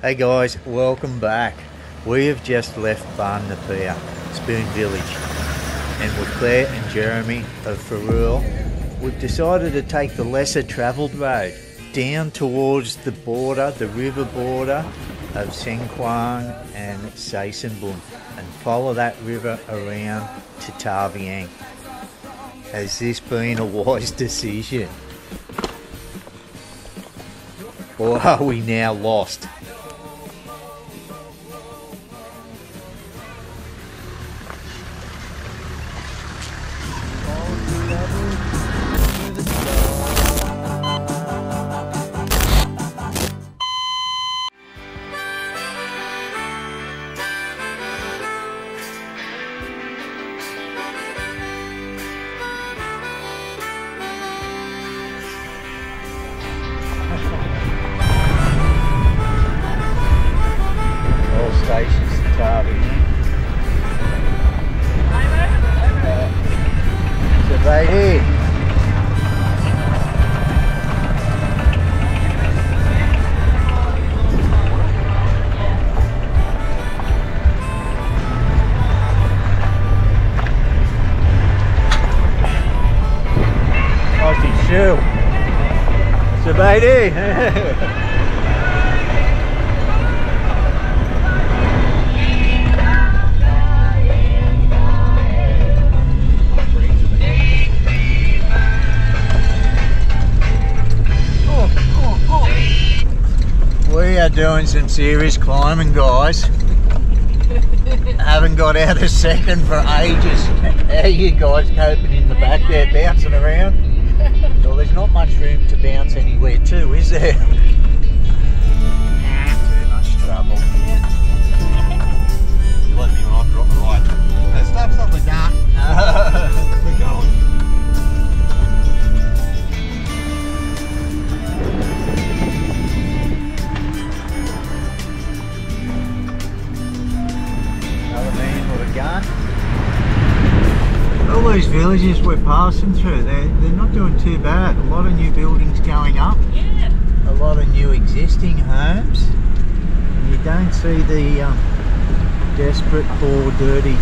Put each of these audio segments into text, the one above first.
Hey guys, welcome back. We have just left Barnapia, Spoon Village, and with Claire and Jeremy of For Riel, we've decided to take the lesser travelled road down towards the border, the river border of Xiengkhouang and Xaysomboun, and follow that river around to Thaviang. Has this been a wise decision? Or are we now lost? Some serious climbing, guys. Haven't got out a second for ages. How are you guys coping in the back there, bouncing around? Well, there's not much room to bounce anywhere too, is there? Passing through, they're, they're not doing too bad. A lot of new buildings going up. Yeah. a lot of new existing homes. And you don't see the um, desperate, poor, dirty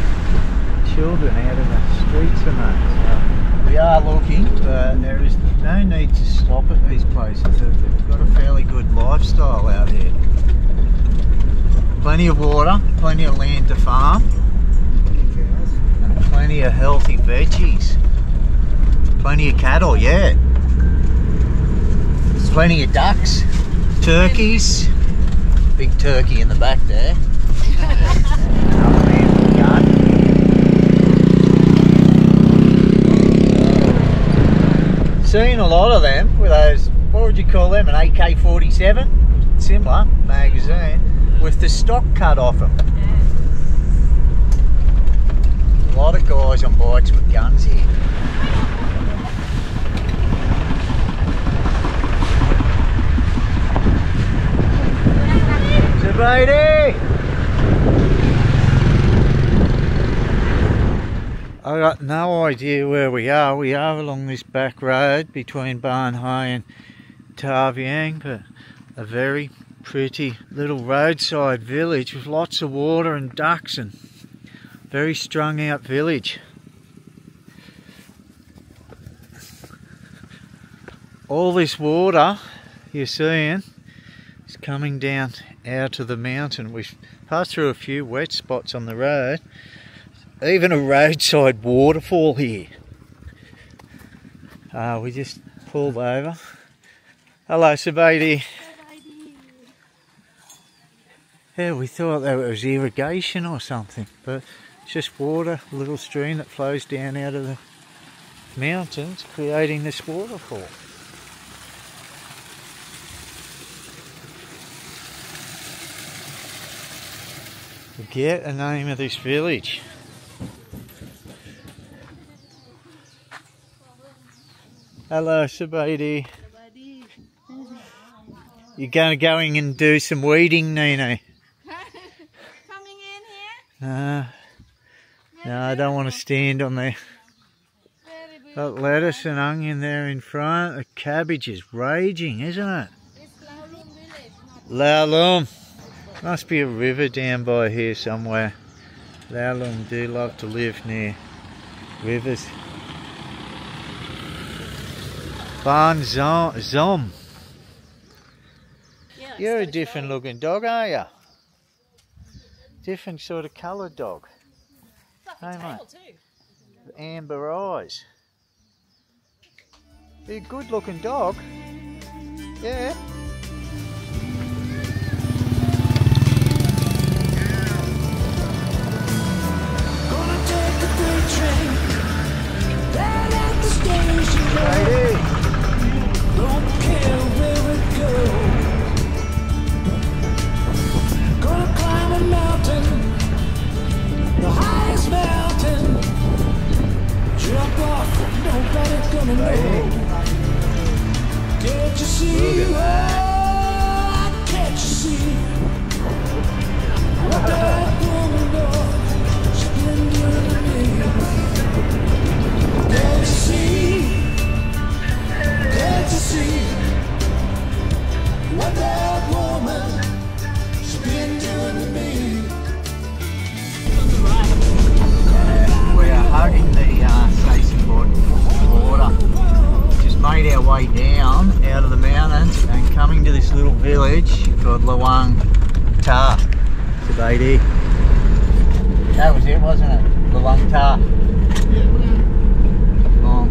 children out in the streets and that. So we are looking, but there is no need to stop at these places. They've they've got a fairly good lifestyle out here. Plenty of water, plenty of land to farm, plenty of healthy veggies. Plenty of cattle, yeah. There's plenty of ducks, turkeys, big turkey in the back there. Another man with a gun. Seen a lot of them with those, what would you call them, an AK-47? Similar magazine, with the stock cut off them. A lot of guys on bikes with guns here. Somebody! I got no idea where we are. We are along this back road between Barn High and Thaviang, but a very pretty little roadside village with lots of water and ducks and very strung out village. All this water you're seeing is coming down out of the mountain. We've passed through a few wet spots on the road. Even a roadside waterfall here. Uh, we just pulled over. Hello, Sabadi. Yeah, we thought that it was irrigation or something, but it's just water, a little stream that flows down out of the mountains, creating this waterfall. Forget the name of this village. Hello, Sabadi. You're going to go in and do some weeding, Neenee. Coming in here? No, no, I don't want to stand on there. Got lettuce and onion there in front. The cabbage is raging, isn't it? It's Kowloon village, not Lao Loum. Must be a river down by here somewhere. Lao Loum do love to live near rivers. Barn Zom. Zom. Yeah, You're a different looking dog, aren't you? Different sort of coloured dog. Hey, mate. Amber eyes. Be a good looking dog. Yeah. Can't you see? Can't you see? What that woman does, to me. Can't you see? Can't you see made our way down out of the mountains and coming to this little village called Lawang Ta. Sabadi. That was it, wasn't it? Lawang Ta. Long,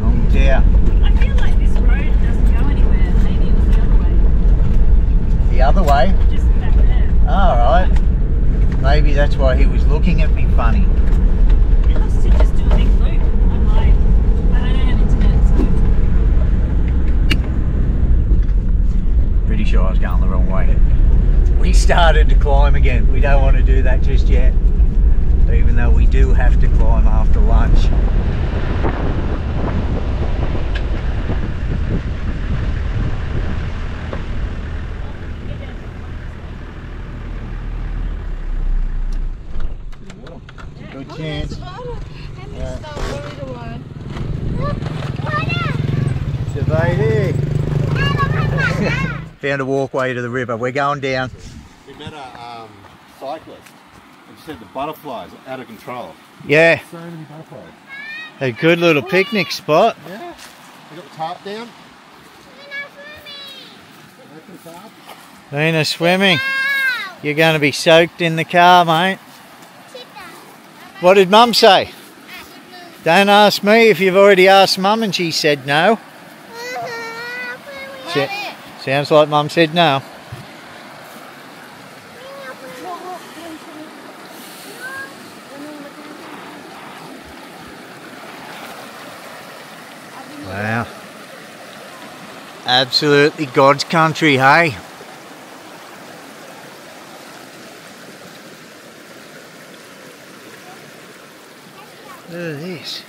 long Ta. I feel like this road doesn't go anywhere. Maybe it was the other way. The other way. Just back there. Alright. Maybe that's why he was looking at me funny. It must have just do a big loop. I'm like, I don't have internet, so. Pretty sure I was going the wrong way. We started to climb again. We don't want to do that just yet. Even though we do have to climb after lunch. Good chance. Yeah. Surveyed Found a walkway to the river. We're going down. We met a um, cyclist and said the butterflies are out of control. Yeah, So many butterflies. a good little picnic spot. Yeah. We got the tarp down. Lena swimming. You're going to be soaked in the car, mate. What did Mum say? Don't ask me if you've already asked Mum and she said no. Sounds like Mum said no. Wow. Absolutely God's country, hey? Look at this.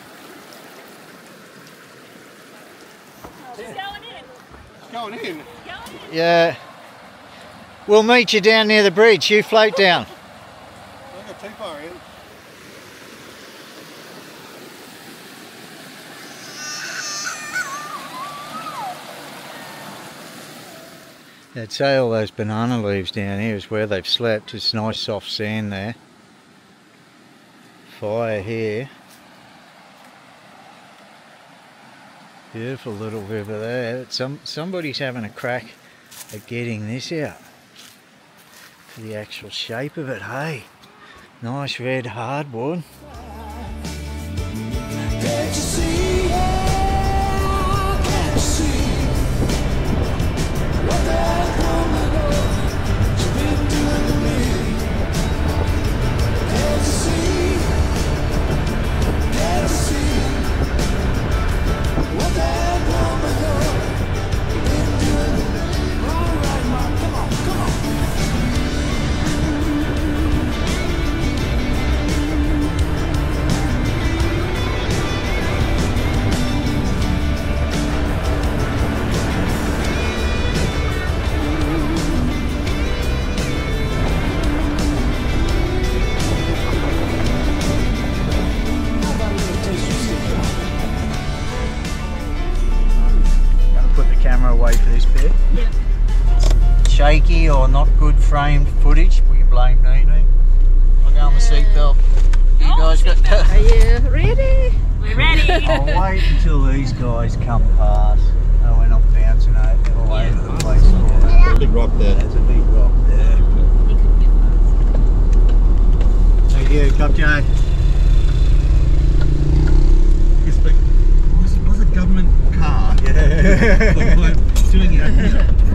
Just going in. It's going in. Yeah. We'll meet you down near the bridge. You float down. Don't go too far in. I'd say all those banana leaves down here is where they've slept. It's nice soft sand there. Fire here. Beautiful little river there. Some somebody's having a crack at getting this out. For the actual shape of it, hey. Nice red hardwood. Like, oh, what's, what's a government car? Yeah. like, doing it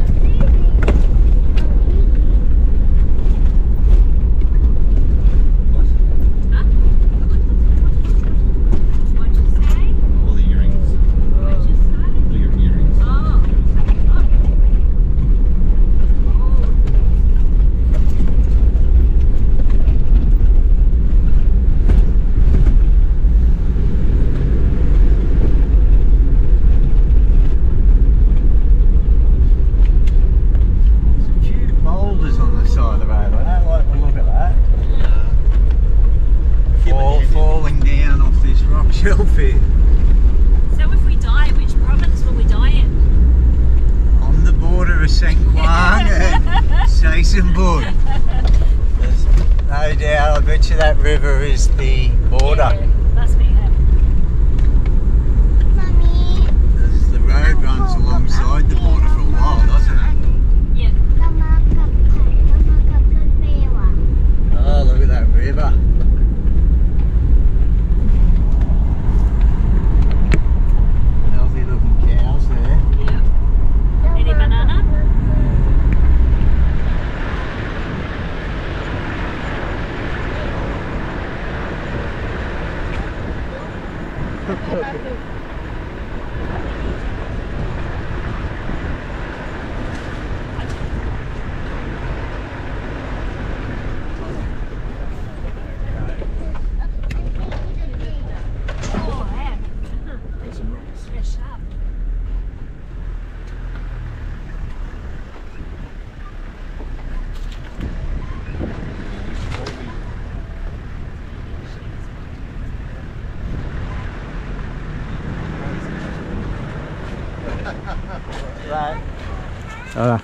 Uh,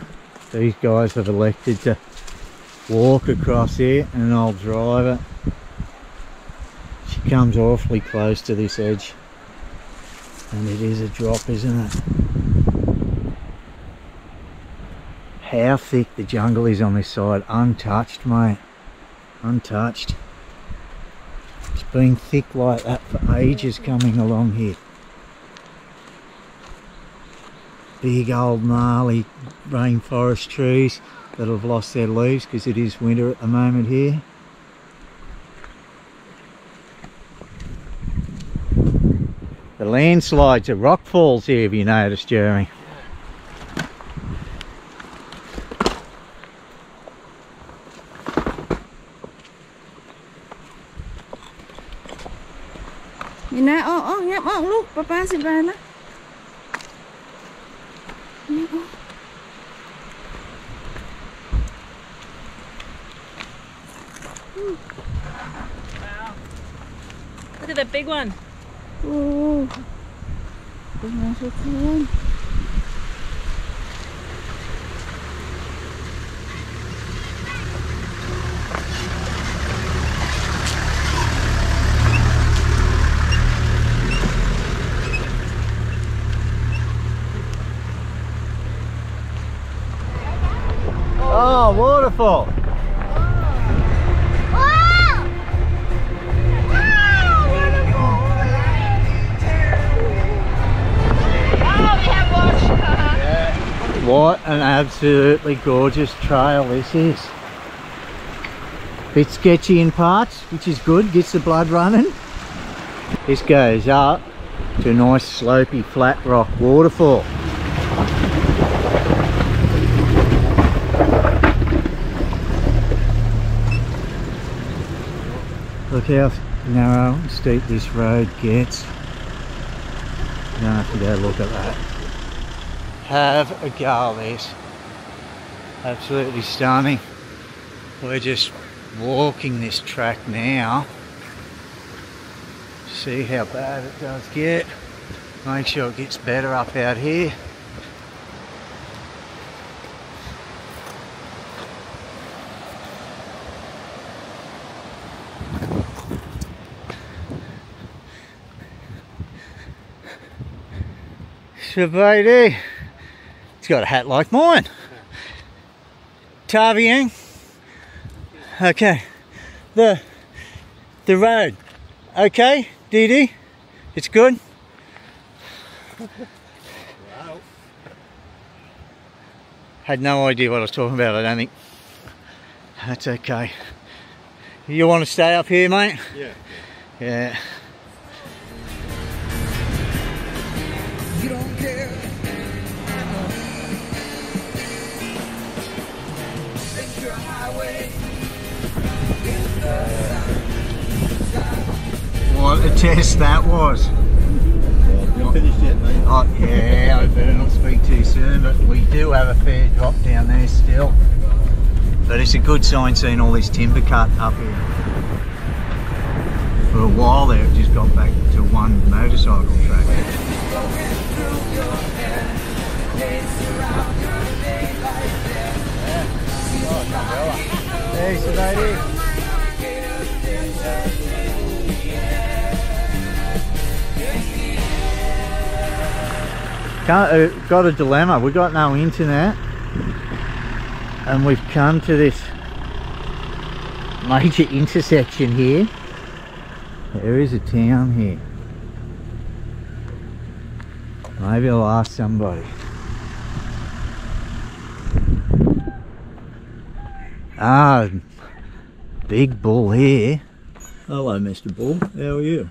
these guys have elected to walk across here and I'll drive it. She comes awfully close to this edge and it is a drop isn't it? How thick the jungle is on this side, untouched mate, untouched. It's been thick like that for ages coming along here. Big old gnarly rainforest trees that have lost their leaves because it is winter at the moment here. The landslides are rock falls here, have you noticed, Jeremy? Nhìn nè, ô ô, nhấp ô, lúc, papa xin về đó. Look at that big one. Đừng làm absolutely gorgeous trail this is. Bit sketchy in parts, which is good, gets the blood running. This goes up to a nice slopey flat rock waterfall. Look how narrow and steep this road gets. You don't have to go look at that have a go this absolutely stunning. We're just walking this track now. See how bad it does get. Make sure it gets better up out here. Shabadi, It's got a hat like mine. Thaviang. Okay. The the road. Okay, Dee Dee? It's good? Had no idea what I was talking about, I don't think. That's okay. You want to stay up here, mate? Yeah. Yeah. What a test that was. You finished yet, mate? Oh, yeah, I better not speak too soon, but we do have a fair drop down there still. But it's a good sign seeing all this timber cut up here. For a while there, it just got back to one motorcycle track. Hey, Savati. Can't, uh, got a dilemma. We've got no internet, and we've come to this major intersection here. There is a town here. Maybe I'll ask somebody. Ah, big bull here. Hello, Mr. Bull. How are you?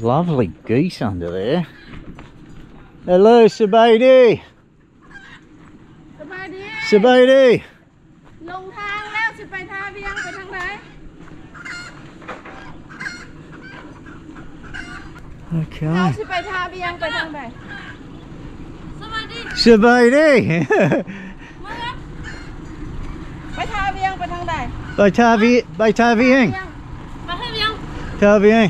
Lovely geese under there. Hello, Sabaidi. Sabaidi. Sabaidi. ลงทางแล้วสิไปทาเวียงไปทางไหน เรา Okay. สิไปทาเวียงไปทางไหน Sabaidi. ไปทาเวียงไปทางไหน By Tavi, by Thaviang. ไปทาเวียง Thaviang.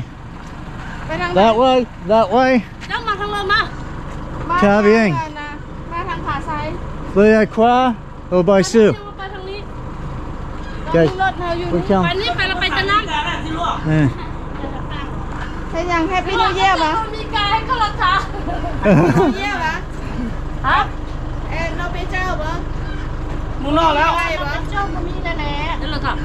ไปทางไหน That way, that way. มาท่าเวียงทางนะมาทางขาซ้าย By Qua or by Sue? ไปทางนี้ตรงนี้รถเราอยู่ We นี่ come. ไปนี่ไปเราไปจะนั่ง Eh. ใช่ยังแฮปปี้นิวเยียร์ปะมีกายก็ราคานิวเยียร์ปะครับเอ็นเราไปเจ้าปะมึงนอกแล้วอะไรปะเจ้าก็มีแน่ๆนั่นแหละครับ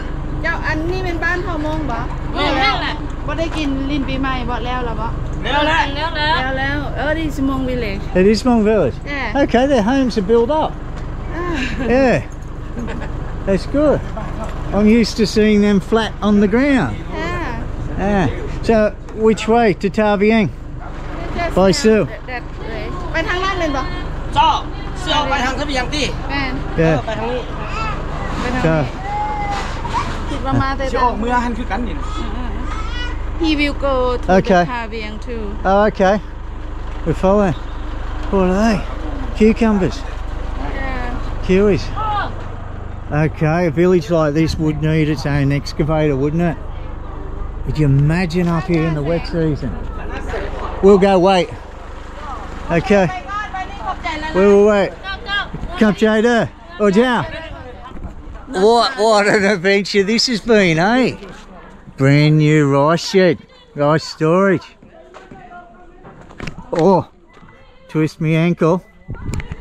เจ้าอันนี้เป็นบ้านเผ่ามงปะแม่แหละบ่ได้กินลิ้นปีใหม่บ่แล้วหรอปะ Nailed it! Nailed it! Nailed it! Oh, it is Hmong village. It is Hmong village? Yeah. Okay, their homes are built up. Yeah. That's good. I'm used to seeing them flat on the ground. Yeah. yeah. So, which way to Thaviang? By Sue. That way. ไปทางนั้นเลยบ่จ้อเสี่ยวไปทางทะเบียงติแม่นเออไปทางนี้ไปทางนี้คิดว่ามาแต่จะออกเมื่อหันคือกันนี่ he will go to okay. the Caribbean too. Oh, okay. We're following. What are they? Cucumbers. Yeah. Kiwis. Okay, a village like this would need its own excavator, wouldn't it? Could you imagine up here in the wet season? We'll go wait. Okay. We will wait. Come there. Or down. What, what an adventure this has been, eh? Brand new rice shed, rice storage. Oh, twist me ankle.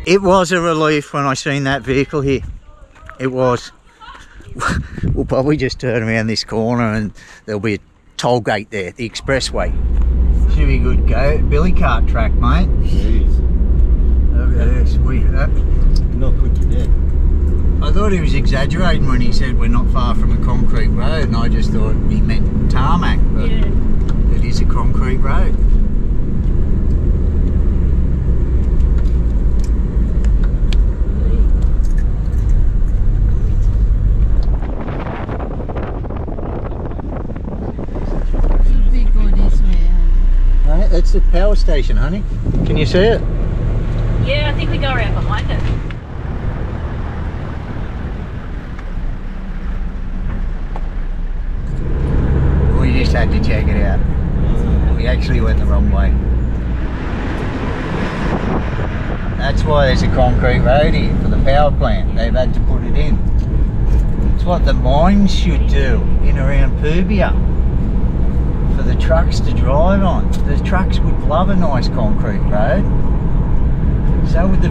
It was a relief when I seen that vehicle here. It was. We'll probably just turn around this corner and there'll be a toll gate there, the expressway. Should be a good go. Billy cart track, mate. Jeez. Look at this. We, uh, Not put you dead. I thought he was exaggerating when he said we're not far from a concrete road, and I just thought he meant tarmac, but it is a concrete road. Should we go this way that's the power station, honey. Can you see it? Yeah, I think we go around behind it. We just had to check it out. We actually went the wrong way. That's why there's a concrete road here for the power plant. They've had to put it in. It's what the mines should do in around Phou Bia for the trucks to drive on. The trucks would love a nice concrete road. So would the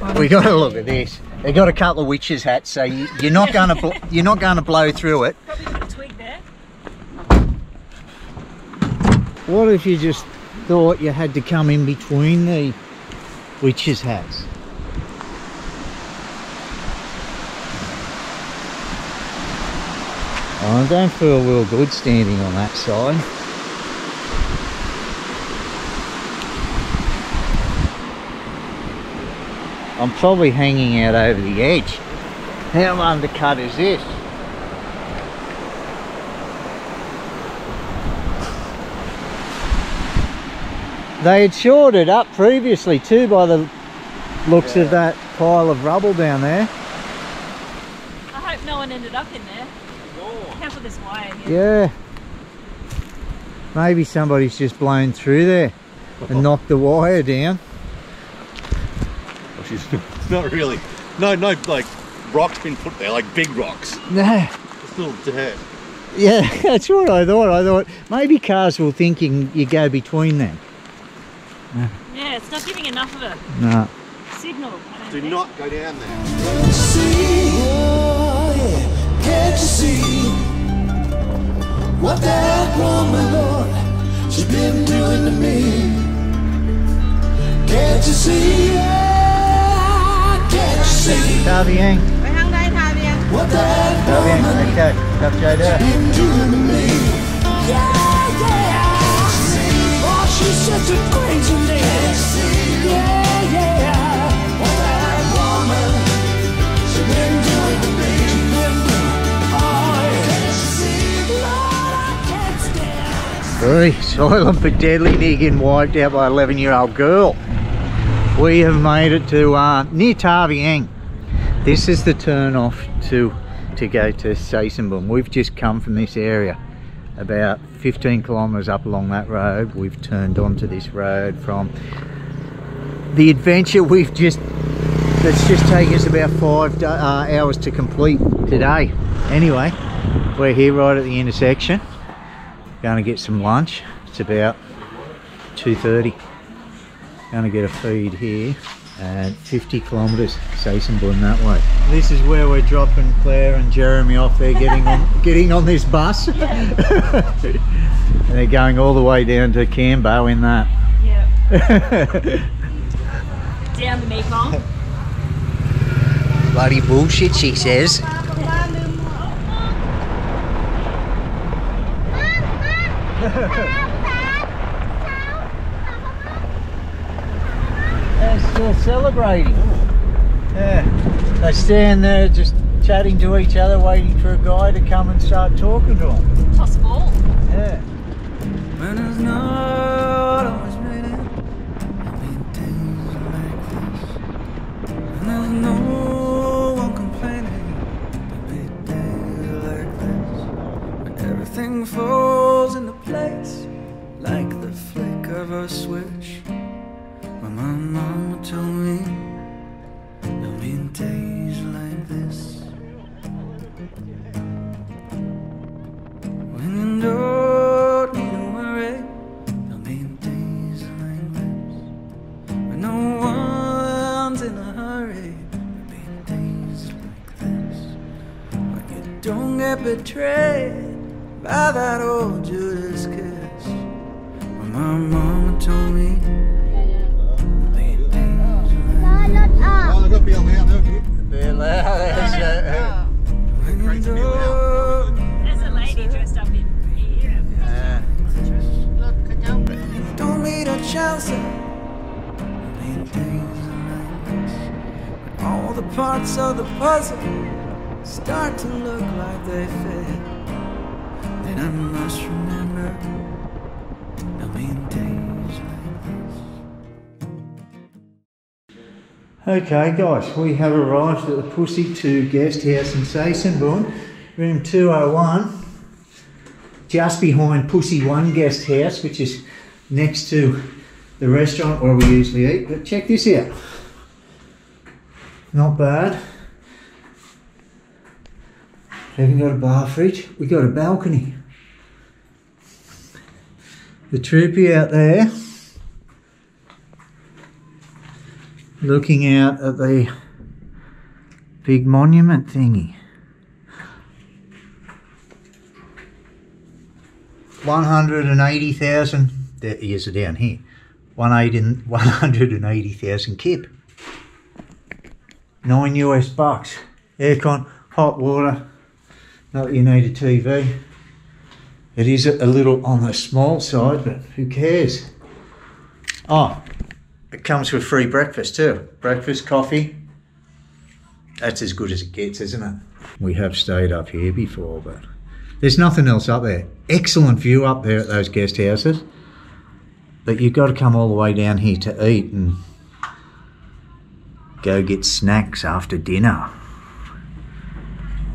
villages. We got to look at this. They got a couple of witches' hats, so you, you're not going to you're not going to blow through it. Probably put a twig there. What if you just thought you had to come in between the witches' hats? I don't feel real good standing on that side. I'm probably hanging out over the edge. How undercut is this? They had shored it up previously too by the looks of that pile of rubble down there. I hope no one ended up in there. Careful this wire here. Yeah. Maybe somebody's just blown through there and knocked the wire down. Well, she's it's not really. No, no, like rocks been put there, like big rocks. No. It's still dead. Yeah, that's what I thought. I thought maybe cars will think you you go between them. Yeah, it's not giving enough of a No. signal. Don't Do think. not go down there. What that woman, she's been doing to me. Can't you see? Can't you see? Tao. What that woman, She's been doing to me. Yeah, yeah. Oh, she's such a crazy lady. Yeah. Very silent but deadly getting wiped out by 11 year old girl. We have made it to uh, near Thaviang. This is the turn off to to go to Xaysomboun. We've just come from this area about 15 kilometres up along that road. We've turned onto this road from the adventure we've just that's just taken us about five uh, hours to complete today. Anyway, we're here right at the intersection going to get some lunch. It's about 2.30 going to get a feed here and 50 kilometres Xaysomboun that way. This is where we're dropping Claire and Jeremy off they're getting on getting on this bus. And they're going all the way down to Cambo in that. Yeah. Down the Mekong. bloody bullshit she says They're still celebrating. Yeah. They stand there just chatting to each other, waiting for a guy to come and start talking to them. Toss ball. Yeah. When look like they fit. Then I must remember. There'll be days like this. Okay, guys, we have arrived at the Pussy 2 guest house in Xaysomboun, room 201. just behind Pussy One Guest House, which is next to the restaurant where we usually eat. But check this out. Not bad. Haven't got a bar fridge. We got a balcony. The troopy out there looking out at the big monument thingy. 180,000, there is it down here, 180 180,000 kip. 9 US bucks. Aircon, hot water, not that you need a TV. It is a little on the small side, but who cares? Oh, it comes with free breakfast too. Breakfast, coffee. That's as good as it gets, isn't it? We have stayed up here before, but there's nothing else up there. Excellent view up there at those guest houses. But you've got to come all the way down here to eat and go get snacks after dinner.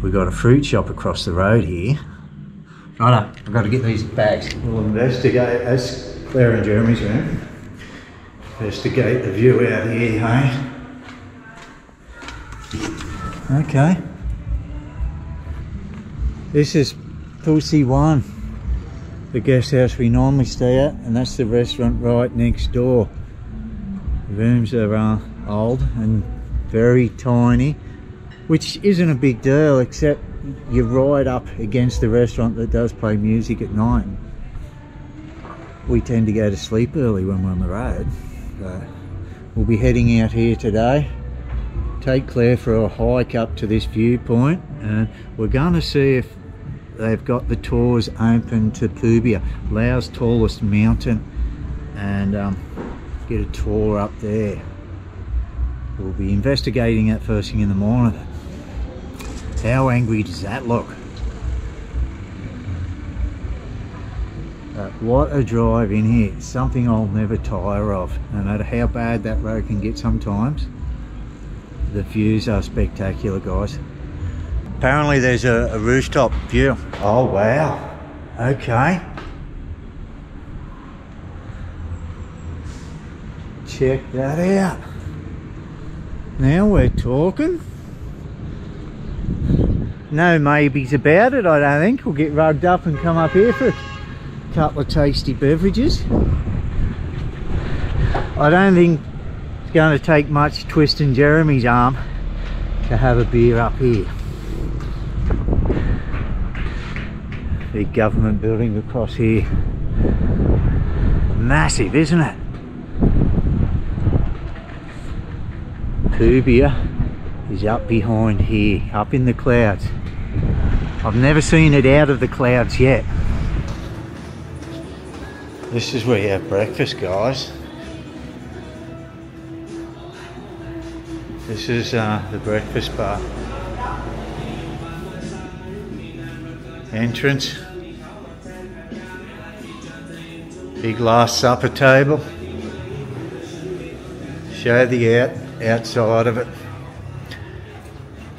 We've got a fruit shop across the road here. Righto, I've got to get these bags. We'll investigate, as Claire and Jeremy's room, investigate the view out here, hey? Okay. This is Pussy One, the guest house we normally stay at, and that's the restaurant right next door. The rooms are uh, old and very tiny, which isn't a big deal, except you're right up against the restaurant that does play music at night. We tend to go to sleep early when we're on the road. So we'll be heading out here today take Claire for a hike up to this viewpoint and we're going to see if they've got the tours open to Phou Bia, Laos tallest mountain and um, get a tour up there. We'll be investigating that first thing in the morning. How angry does that look? But what a drive in here. Something I'll never tire of. No matter how bad that road can get sometimes the views are spectacular guys apparently there's a, a rooftop view oh wow okay check that out now we're talking no maybes about it I don't think we'll get rugged up and come up here for a couple of tasty beverages I don't think it's going to take much twisting Jeremy's arm to have a beer up here. Big government building across here. Massive, isn't it? Phou Bia is up behind here, up in the clouds. I've never seen it out of the clouds yet. This is where you have breakfast, guys. This is uh, the breakfast bar. Entrance. Big last supper table. Show the out outside of it.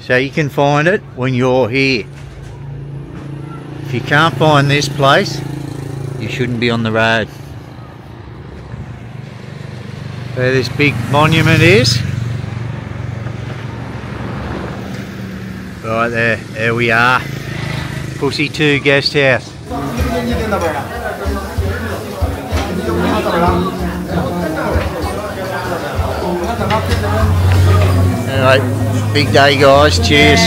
So you can find it when you're here. If you can't find this place, you shouldn't be on the road. Where this big monument is. Right there, there we are. Pussy 2 guest house. Alright, big day guys, cheers.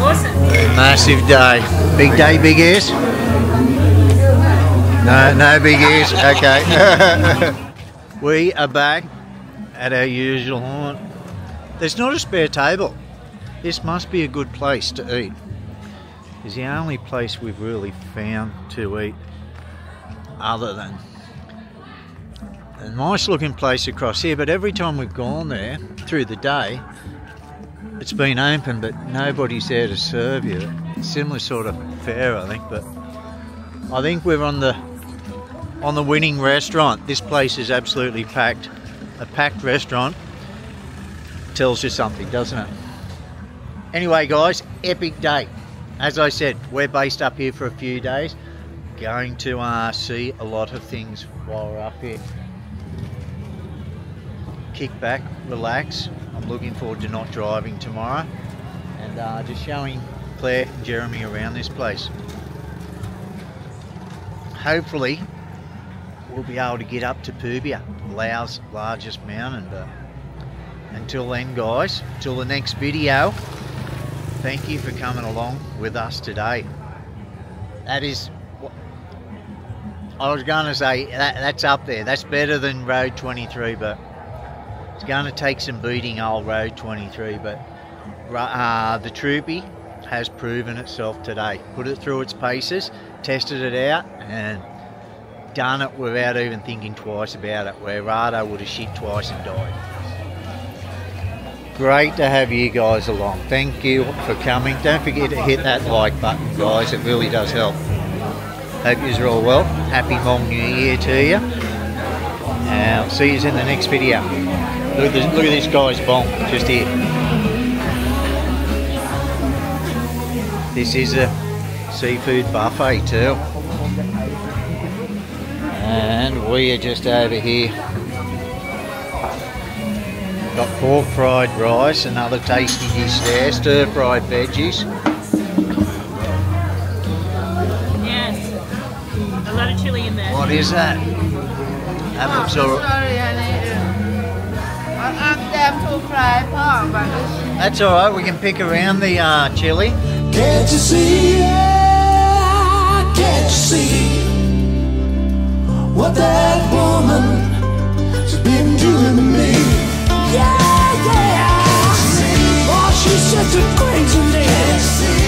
Awesome. Massive day. Big day, big ears? No, no big ears, okay. we are back at our usual haunt. There's not a spare table. This must be a good place to eat. It's the only place we've really found to eat other than a nice looking place across here but every time we've gone there through the day it's been open but nobody's there to serve you. Similar sort of fare I think but I think we're on the on the winning restaurant. This place is absolutely packed. A packed restaurant tells you something doesn't it? Anyway, guys, epic day. as I said, we're based up here for a few days. Going to uh, see a lot of things while we're up here. Kick back, relax. I'm looking forward to not driving tomorrow and uh, just showing Claire and Jeremy around this place. Hopefully, we'll be able to get up to Phou Bia, Laos' largest mountain. But until then, guys, till the next video, thank you for coming along with us today. That is, I was going to say that, that's up there. That's better than Road 23, but it's going to take some beating old Road 23. But uh, the Troopy has proven itself today. Put it through its paces, tested it out, and done it without even thinking twice about it. Where Rado would have shit twice and died. Great to have you guys along. Thank you for coming. Don't forget to hit that like button, guys. It really does help. Hope you're all well. Happy long new year to you. I'll see you in the next video. Look at this, look at this guy's bong just here. This is a seafood buffet too. And we are just over here. Got pork fried rice, another tasty dish there, stir fried veggies. Yes. A lot of chili in there. What is that? That looks all Sorry, I need to. I asked them to fry pork, but That's alright, we can pick around the uh, chili. Can't you see? Can't you see what that woman's been doing to me? Yeah, yeah. Can't you see? Oh, she's such a crazy lady.